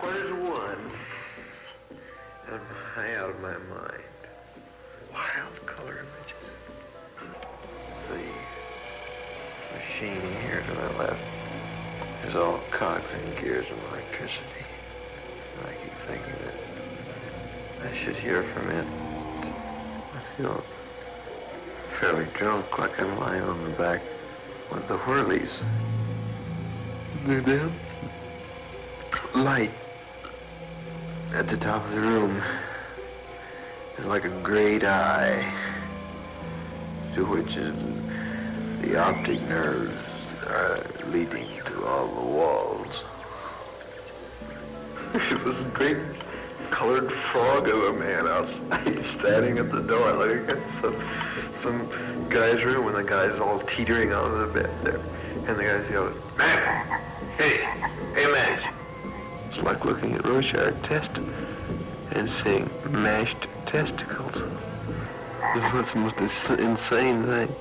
quarter to one, and I'm high out of my mind. Wild color images. The machine here to my left is all cogs and gears and electricity. I keep thinking that I should hear from it. I feel fairly drunk, like I'm lying on the back with the whirlies. They're down. Light at the top of the room is like a great eye to which is the optic nerves are leading to all the walls. There's this great colored frog of a man outside standing at the door like at some, some guy's room and the guy's all teetering on the bed there. And the guy's yelling, Max! Looking at Rorschach test and seeing mashed testicles. This is the most insane thing.